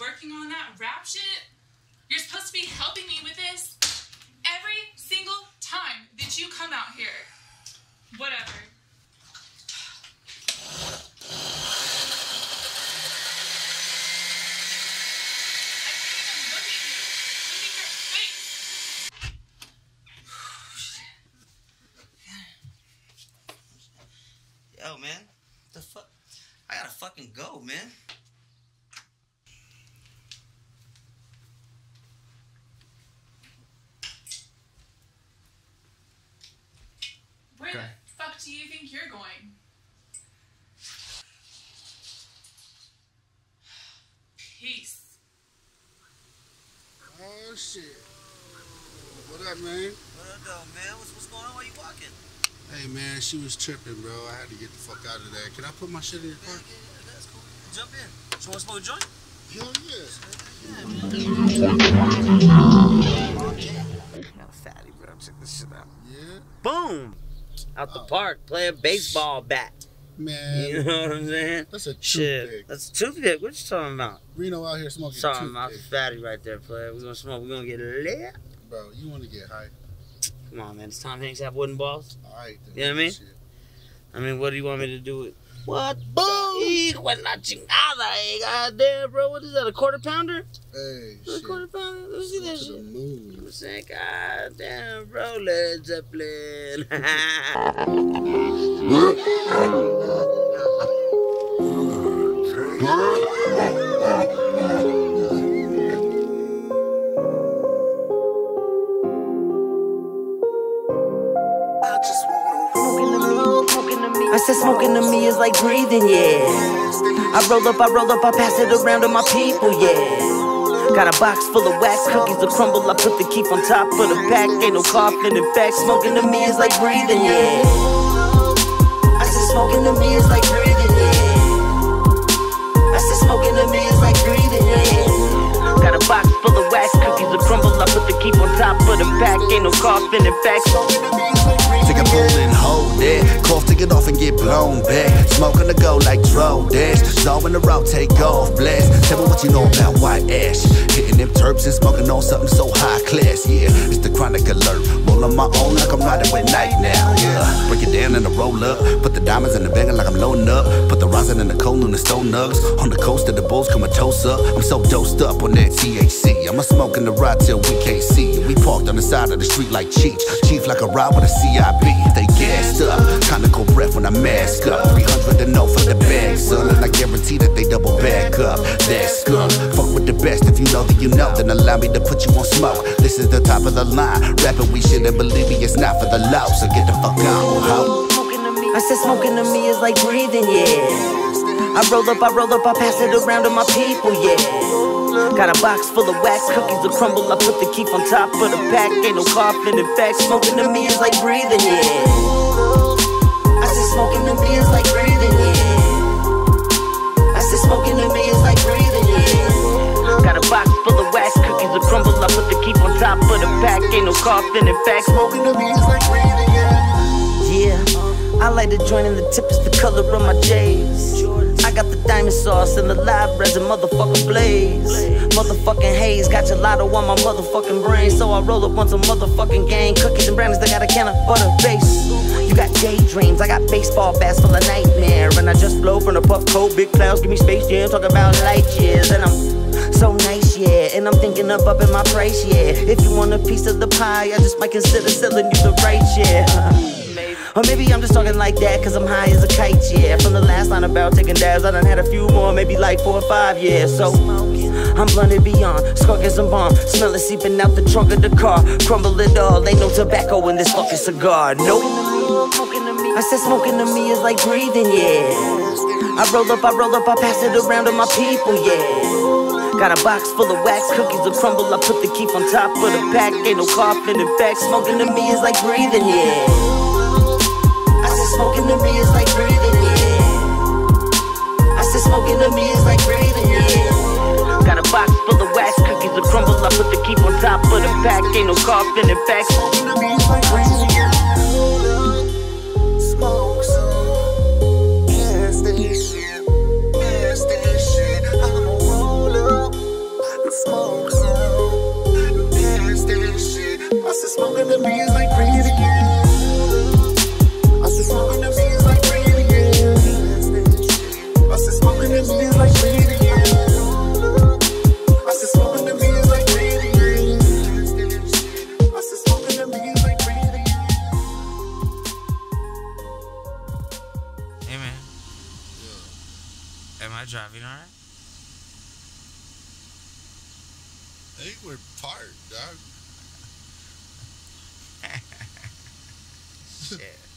working on that rap shit? You're supposed to be helping me with this every single time that you come out here. Whatever. Yo, man. The fuck? I gotta fucking go, man. Where Okay. the fuck do you think you're going? Peace. Oh shit. What up, man? What up, though, man? What's, what's going on? Why you walking? Hey man, she was tripping, bro. I had to get the fuck out of there. Can I put my shit in your car? yeah, that's cool. Jump in. You wanna smoke a joint? Hell yeah. Yo, oh, fatty, bro. Check this shit out. Yeah? Boom! Out the park, playing baseball bat. Man, You know what I'm saying? that's a Shit. toothpick. That's a toothpick. What you talking about? Reno out here smoking Talking about toothpick. fatty right there, player. We're gonna smoke. We're gonna get lit. Bro, you want to get high. Come on, man. Does Tom Hanks have wooden balls? All right. Then You know what I mean? Shit. I mean, what do you want me to do with? What? Boom! Hijo de la chingada, eh? Goddamn, bro. What is that? A quarter pounder? Hey, A shit. quarter pounder? Let me see that to the shit. moon. I'm saying, God damn, bro, Led Zeppelin. I smoking to me is like breathing, yeah. I roll up, I roll up, I pass it around to my people, yeah. Got a box full of wax cookies to crumble. I put the keep on top of the pack. Ain't no coughing. In fact, smoking to me is like breathing, yeah. I said smoking to me is like breathing, yeah. I said smoking to me is like breathing, yeah. Got a box full of wax cookies to crumble. I put the keep on top of the pack. Ain't no coughing. In fact, smoking to me is like a and hold it. Cough to get off and get blown back. Smoking the go like Dro Dash. Zone in the route, take off, blast. Tell me what you know about white ash. Hitting them turps and smoking on something so high class. Yeah, it's the chronic alert. Roll on my own like I'm riding with night now. Yeah, break it down and I roll up. Put the diamonds in the bag like I'm loading up. Put the in the cold the stone nugs. On the coast of the bulls, come a toast up. I'm so dosed up on that THC. I'ma smoke in the ride till we can't see. We parked on the side of the street like Chief. Chief like a ride with a CIB. They gassed up. Conical breath when I mask up. 300 to know for the bag, son. And I guarantee that they double back up. That's skunk. Fuck with the best if you know that you know. Then allow me to put you on smoke. This is the top of the line. Rapping we shouldn't believe me. It's not for the low. So get the fuck out, ho. I said smoking to me is like breathing, yeah. I roll up, I roll up, I pass it around to my people, yeah. Got a box full of wax cookies to crumble. I put the keep on top of the pack. Ain't no coughing. In fact, smoking to me is like breathing, yeah. I said smoking to me is like breathing, yeah. I said smoking to me is like breathing, yeah. Got a box full of wax cookies to crumble. I put the keep on top of the pack. Ain't no coughing. In fact, smoking to me is like breathing, yeah. The joint and the tip is the color of my J's. I got the diamond sauce and the live resin, motherfucking blaze. Motherfucking haze, got gelato on my motherfucking brain. So I roll up on some motherfucking gang. Cookies and brownies, they got a can of butter base. You got daydreams, I got baseball bats full of nightmare. And I just blow from the puff cold, big clouds, give me space jam. Talk about light years, and I'm so nice, yeah. And I'm thinking of upping my price, yeah. If you want a piece of the pie, I just might consider selling you the right, yeah. Uh-huh. Or maybe I'm just talking like that cause I'm high as a kite, yeah. From the last line about taking dabs, I done had a few more, maybe like four or five, yeah. So I'm blunted beyond, smoking some bomb, smell it seeping out the trunk of the car. Crumble it all, ain't no tobacco in this fucking cigar, nope. I said smoking to me is like breathing, yeah. I roll up, I roll up, I pass it around to my people, yeah. Got a box full of wax cookies to crumble. I put the keep on top of the pack. Ain't no coughing. In fact, smoking to me is like breathing, yeah. I said smoking to me is like breathing, yeah. I said smoking to me is like breathing, yeah. Got a box full of wax cookies to crumble. I put the keep on top of the pack. Ain't no coughing. In fact, smoking to me is like breathing, yeah. Driving, alright? I think we're part, dog. Shit.